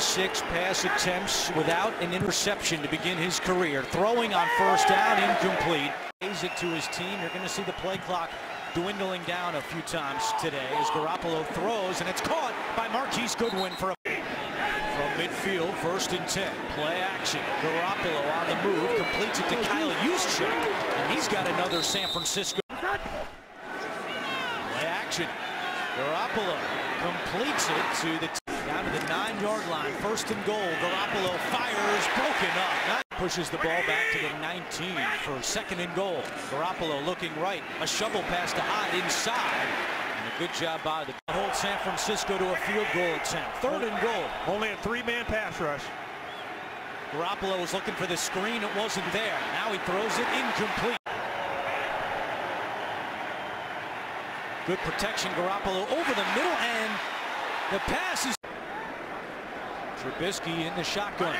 36 pass attempts without an interception to begin his career. Throwing on first down, incomplete. Pays it to his team. You're going to see the play clock dwindling down a few times today as Garoppolo throws, and it's caught by Marquise Goodwin for a from midfield, first and 10. Play action. Garoppolo on the move, completes it to Kyle Juszczyk, and he's got another San Francisco. Play action. Garoppolo completes it to the down to the nine-yard line. First and goal. Garoppolo fires, broken up. Pushes the ball back to the 19 for second and goal. Garoppolo looking right. A shovel pass to Hyde inside. And a good job by the hold San Francisco to a field goal attempt. Third and goal. Only a three-man pass rush. Garoppolo was looking for the screen. It wasn't there. Now he throws it incomplete. Good protection. Garoppolo over the middle and the pass is Trubisky in the shotgun.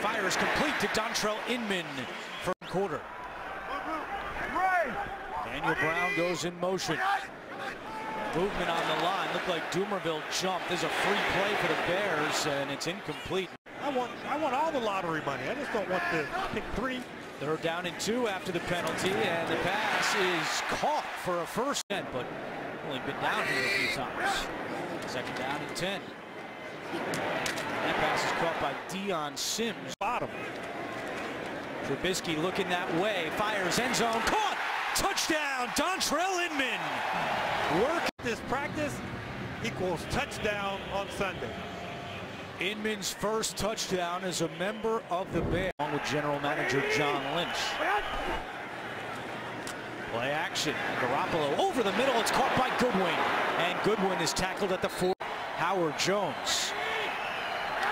Fires complete to Dontrelle Inman for quarter. Daniel Brown goes in motion. Movement on the line. Looked like Dumervil jumped. There's a free play for the Bears, and it's incomplete. I want I want all the lottery money. I just don't want the pick three. They're down in two after the penalty, and the pass is caught for a first, but been down here a few times. Second down and 10. That pass is caught by Dion Sims. Bottom. Trubisky looking that way, fires end zone, caught! Touchdown, Dontrelle Inman! Work this practice equals touchdown on Sunday. Inman's first touchdown as a member of the Bears, along with general manager John Lynch. Play action. Garoppolo over the middle. It's caught by Goodwin. And Goodwin is tackled at the four. Howard Jones.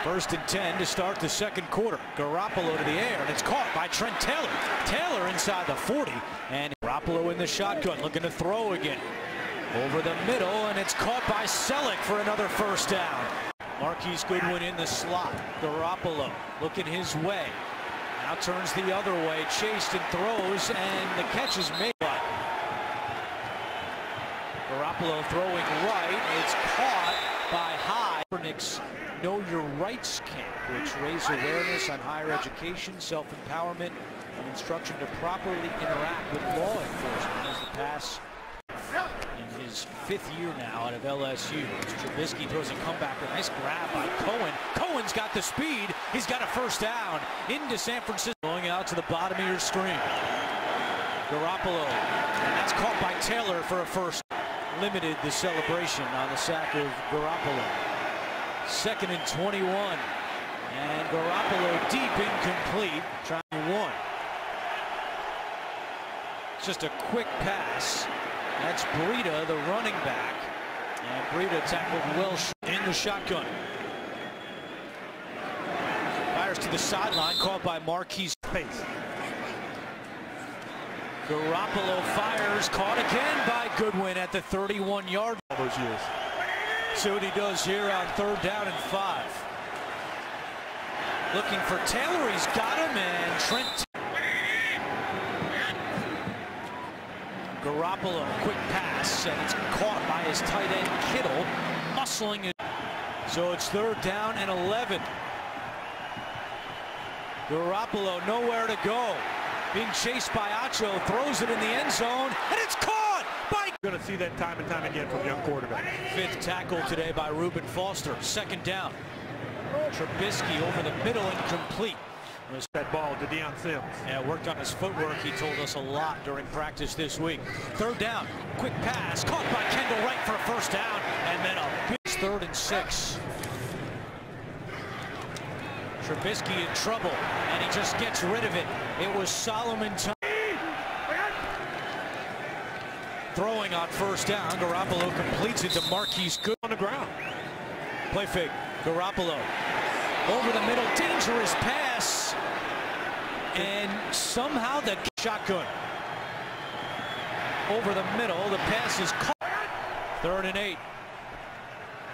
First and 10 to start the second quarter. Garoppolo to the air, and it's caught by Trent Taylor. Taylor inside the 40, and Garoppolo in the shotgun, looking to throw again. Over the middle, and it's caught by Celek for another first down. Marquise Goodwin in the slot. Garoppolo looking his way. Now turns the other way, chased and throws, and the catch is made. Garoppolo throwing right. It's caught by Hyde. Kaepernick's Know Your Rights Camp, which raises awareness on higher education, self-empowerment, and instruction to properly interact with law enforcement as the pass in his fifth year now out of LSU. Trubisky throws a comeback. A nice grab by Cohen. Cohen's got the speed. He's got a first down into San Francisco. Going out to the bottom of your screen. Garoppolo. And that's caught by Taylor for a first. Limited the celebration on the sack of Garoppolo. Second and 21. And Garoppolo deep incomplete. Trying one. Just a quick pass. That's Breida, the running back. And Breida tackled Welsh in the shotgun. Fires to the sideline, caught by Marquise Pace. Garoppolo fires, caught again by Goodwin at the 31-yard. All those years. See what he does here on third down and five. Looking for Taylor, he's got him, and Trent. Garoppolo, quick pass, and it's caught by his tight end Kittle, muscling it. So it's third down and 11. Garoppolo nowhere to go. Being chased by Acho, throws it in the end zone, and it's caught by... Going to see that time and time again from young quarterback. Fifth tackle today by Reuben Foster. Second down. Trubisky over the middle incomplete. Was that ball to Dion Sims. Yeah, worked on his footwork. He told us a lot during practice this week. Third down, quick pass, caught by Kendall Wright for a first down, and then a big third and six. Trubisky in trouble, and he just gets rid of it. It was Solomon. Throwing on first down, Garoppolo completes it to Marquise Good on the ground. Play fake, Garoppolo over the middle, dangerous pass, and somehow the shotgun over the middle. The pass is caught. Third and eight.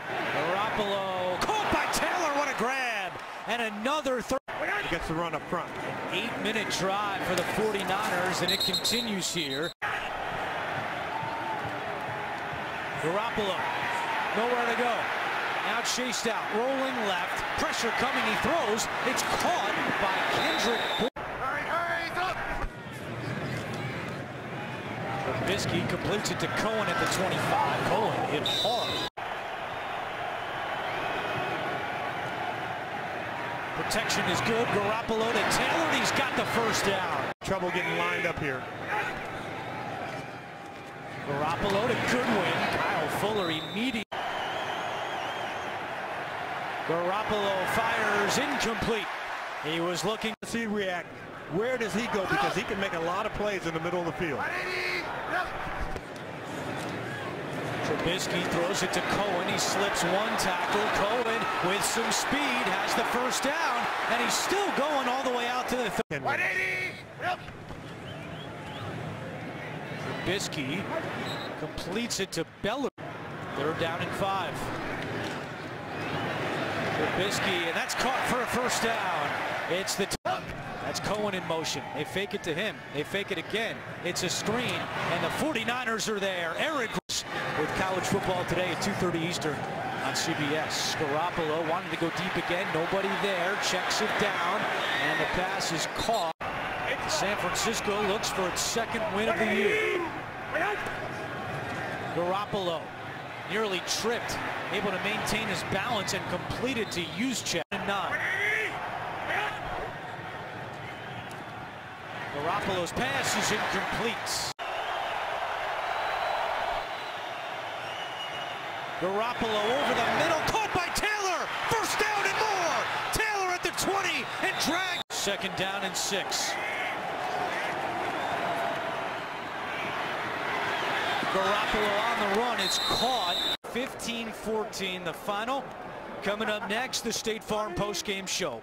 Garoppolo caught by Taylor. What a grab! And another third. He gets the run up front. Eight-minute drive for the 49ers, and it continues here. Garoppolo Nowhere to go. Now chased out, rolling left, pressure coming, he throws. It's caught by Kendrick. Trubisky completes it to Cohen at the 25. Cohen hit hard. Protection is good. Garoppolo to Taylor, he's got the first down. Trouble getting lined up here. Garoppolo to Goodwin. Kyle Fuller immediate. Garoppolo fires incomplete. He was looking. to see react? Where does he go? Because he can make a lot of plays in the middle of the field. Trubisky throws it to Cohen. He slips one tackle. Cohen with some speed has the first down, and he's still going all the way out to the third. Trubisky completes it to Beller. Third down and five. Trubisky, and that's caught for a first down. It's the that's Cohen in motion. They fake it to him. They fake it again. It's a screen, and the 49ers are there. Eric with college football today at 2.30 Eastern on CBS. Garoppolo wanted to go deep again. Nobody there. Checks it down, and the pass is caught. San Francisco looks for its second win of the year. Garoppolo nearly tripped, able to maintain his balance and completed to Juszczyk and nine. Garoppolo's pass is incomplete. Garoppolo over the middle, caught by Taylor. First down and more. Taylor at the 20 and drag. Second down and six. Garoppolo on the run. It's caught. 15-14 the final. Coming up next, the State Farm postgame show.